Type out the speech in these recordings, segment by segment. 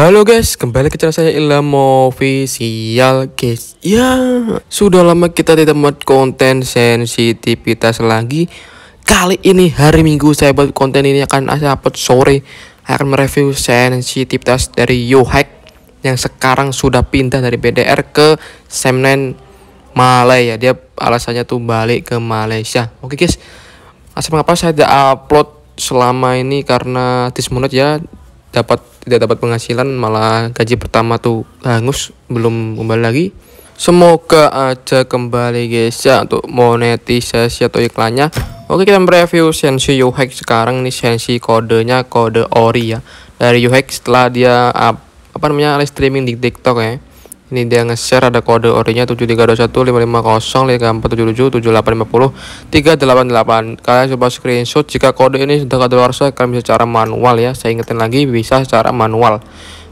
Halo guys, kembali ke channel saya Ilham Official guys. Ya, sudah lama kita tidak membuat konten sensitivitas lagi. Kali ini hari Minggu saya buat konten ini akan saya upload sore. Akan mereview sensitivitas dari Yohack Yang sekarang sudah pindah dari BDR ke Semnen Malaysia. Dia alasannya tuh balik ke Malaysia. Oke guys, asal mengapa saya tidak upload selama ini? Karena Tismonet ya dapat tidak dapat penghasilan malah gaji pertama tuh hangus belum kembali lagi. Semoga aja kembali guys ya untuk monetisasi atau iklannya. Oke kita mereview sensi Yohack sekarang nih sensi kodenya kode ori ya. Dari Yohack setelah dia up, apa namanya live streaming di TikTok ya ini dia nge-share ada kode orinya 73215505777850 kalian coba screenshot jika kode ini sudah kadaluarsa kalian bisa secara manual ya. Saya ingetin lagi bisa secara manual.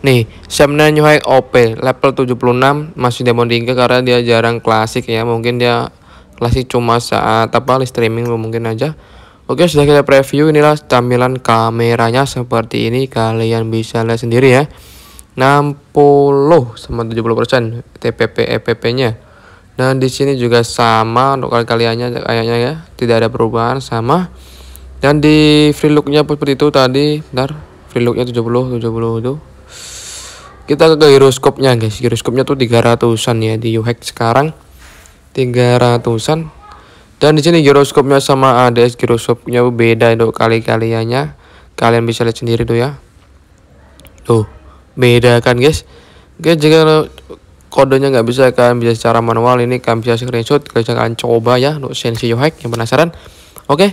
Nih Semna New High OP level 76 masih demo tinggi karena dia jarang klasik ya. Mungkin dia klasik cuma saat apa streaming mungkin aja. Oke sudah kita preview inilah tampilan kameranya seperti ini. Kalian bisa lihat sendiri ya 60 sama 70% TPP EPP nya dan di sini juga sama untuk kali-kaliannya kayaknya ya. Tidak ada perubahan sama. Dan di free looknya seperti itu tadi. Bentar free looknya 70 70 itu. Kita ke giroskopnya guys. Giroskopnya tuh 300an ya di UHEC sekarang. 300an dan di sini giroskopnya sama ADS giroskopnya beda untuk kali-kaliannya. Kalian bisa lihat sendiri tuh ya. Tuh beda kan guys oke jika kodenya nggak bisa kalian bisa secara manual ini kalian bisa screenshot kalian coba ya untuk sensi hack yang penasaran. Oke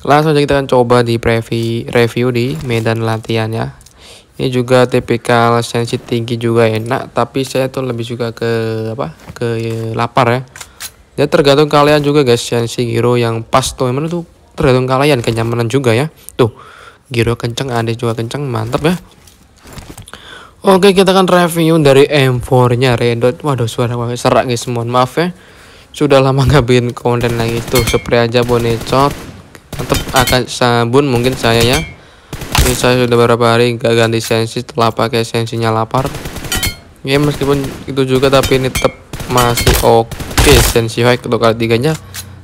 langsung aja kita akan coba di preview review di medan latihan ya. Ini juga tipikal sensi tinggi juga enak tapi saya tuh lebih suka ke apa ke lapar ya. Ya tergantung kalian juga guys sensi giro yang pas tuh mana tuh tergantung kalian kenyamanan juga ya. Tuh giro kenceng ada juga kenceng mantap ya Oke kita akan review dari M4 nya Redot Waduh suara serak guys. Mohon maaf ya. Sudah lama nggak bikin konten lagi Tuh spray aja bonecot. Tetap akan sabun mungkin saya ya. Ini saya sudah beberapa hari nggak ganti sensi setelah pakai sensinya lapar. Ya meskipun itu juga tapi ini tetap masih oke. Okay, sensi high untuk kali tiganya.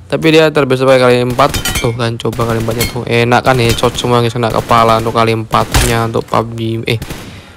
Tapi dia terbiasa pakai kali empat. Tuh kan coba kali empatnya tuh. Enak kan ya. Shot semua guys. Kena kepala untuk kali empatnya untuk PUBG eh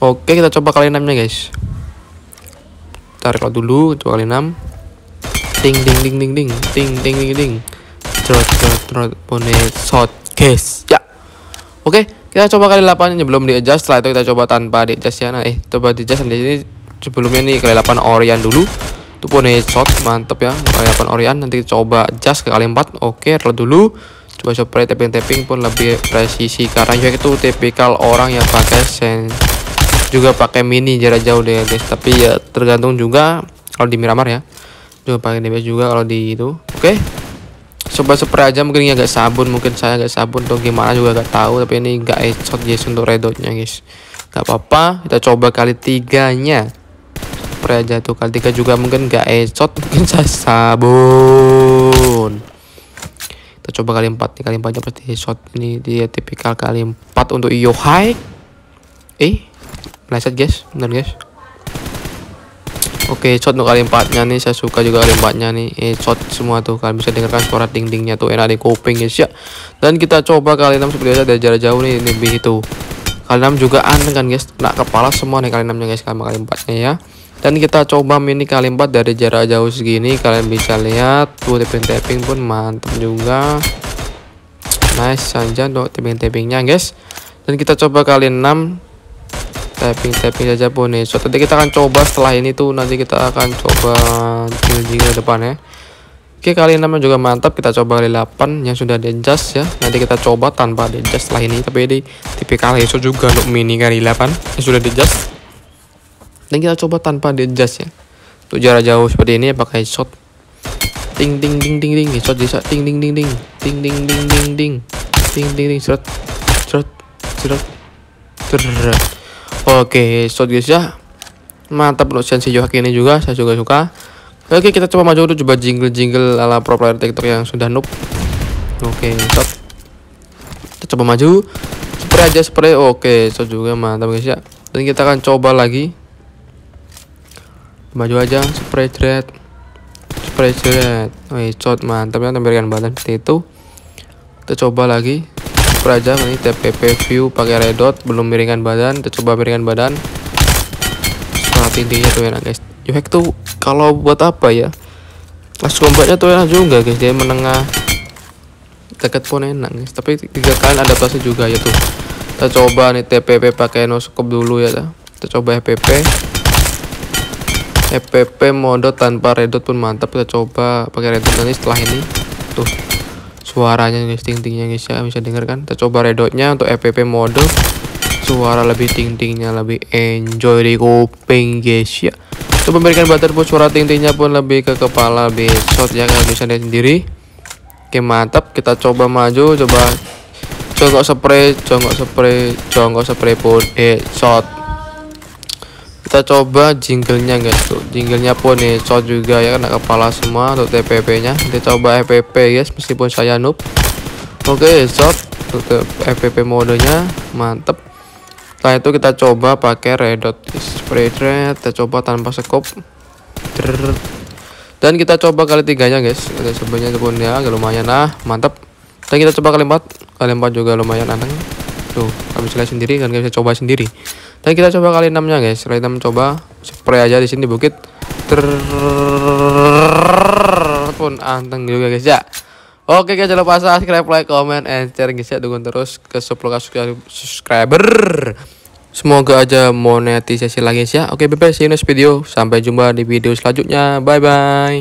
Oke kita coba kali 6 nya guys. Tarik dulu coba kali 6 Ding ding ding ding ding. Ding ding ding ding. Trot trot trot shot guys. Ya. Oke kita coba kali 8 nya belum di adjust Setelah itu kita coba tanpa di adjust ya. Nah eh coba di adjust di sini. Sebelumnya nih kali 8 Orion dulu. Itu pone shot mantep ya. Kali 8 Orion nanti coba adjust ke kali 4 Oke reload dulu. Coba spray tapping tapping pun lebih presisi. Karena juga itu tipikal orang yang pakai sen juga pakai mini jarak jauh deh guys. Tapi ya tergantung juga kalau di Miramar ya. Juga pakai DBS juga kalau di itu. Oke. Okay. coba spray aja mungkin agak sabun mungkin saya agak sabun atau gimana juga gak tahu tapi ini gak headshot guys untuk redotnya guys. Gak apa-apa kita coba kali tiganya. Spray aja tuh kali tiga juga mungkin gak headshot mungkin saya sabun. Kita coba kali empat nih kali empatnya pasti headshot. Ini dia tipikal kali empat untuk High eh meleset guys bener guys Oke, shot untuk kali empatnya nih, saya suka juga kali empatnya nih. Eh, shot semua tuh, kalian bisa dengarkan suara ding dingnya tuh enak di kuping guys ya. Dan kita coba kali enam seperti biasa dari jarak jauh nih, ini itu. Kali enam juga aneh kan guys, kena kepala semua nih kali enamnya guys, kali empatnya ya. Dan kita coba mini kali empat dari jarak jauh segini, kalian bisa lihat tuh tapping tapping pun mantap juga. Nice saja untuk tapping tappingnya guys. Dan kita coba kali 6 tapping tapping saja pun nih. So nanti kita akan coba setelah ini tuh nanti kita akan coba jika ke depan ya. Oke kali enam juga mantap. Kita coba kali 8 yang sudah di adjust ya. Nanti kita coba tanpa di adjust setelah ini. Tapi ini tipikal ISO juga untuk mini kali 8 yang sudah di adjust dan kita coba tanpa di adjust ya. Untuk jarak jauh seperti ini pakai shot. Ting ting ting ting ting shot bisa ting ting ting ting ting ting ting ting ting ting ting ting shot. Shot. Shot oke shot guys ya. Mantap untuk sensi Johak ini juga saya juga suka. Oke kita coba maju dulu coba jingle jingle ala pro player tiktok yang sudah noob. Oke shot kita coba maju. Spray aja spray. Oke shot juga mantap guys ya. Dan kita akan coba lagi. Maju aja spray thread. Spray thread. Wih, shot mantap ya tampilkan badan seperti itu. Kita coba lagi spray aja ini TPP view pakai red dot belum miringan badan kita coba miringan badan. Sangat intinya tuh enak guys. Yohek tuh kalau buat apa ya? Kelas combatnya tuh enak juga guys. Dia menengah. Dekat pun enak guys. Tapi tiga kali adaptasi juga ya tuh. Kita coba nih TPP pakai no scope dulu ya kita coba FPP FPP mode tanpa redot pun mantap. Kita coba pakai redot nanti setelah ini. Tuh suaranya guys ting tingnya guys ya bisa dengar kan? Kita coba redotnya untuk FPP mode. Suara lebih ting-tingnya lebih enjoy di kuping guys ya. Untuk memberikan butter pun suara ting-tingnya pun lebih ke kepala lebih shot ya kalian bisa lihat sendiri. Oke mantap. Kita coba maju coba jongkok spray jongkok spray jongkok spray pun eh shot kita coba jinglenya guys tuh. Jinglenya pun nih shot juga ya kena kepala semua untuk TPP nya kita coba FPP guys meskipun saya noob. Oke shot untuk FPP modenya. Mantep. Setelah itu kita coba pakai redot spray red kita coba tanpa scope dan kita coba kali tiganya guys. Kita sebenarnya pun ya lumayan nah mantap dan kita coba kali empat. Kali empat juga lumayan aneh. Tuh kami bisa lihat sendiri kan bisa coba sendiri dan kita coba kali enamnya guys. Kali enam coba spray aja di sini bukit. Ter pun anteng juga guys ya Oke guys jangan lupa subscribe, like, comment, and share guys ya Dukung terus ke 10 subscriber Semoga aja monetisasi lagi guys ya Oke bye see you next video Sampai jumpa di video selanjutnya Bye bye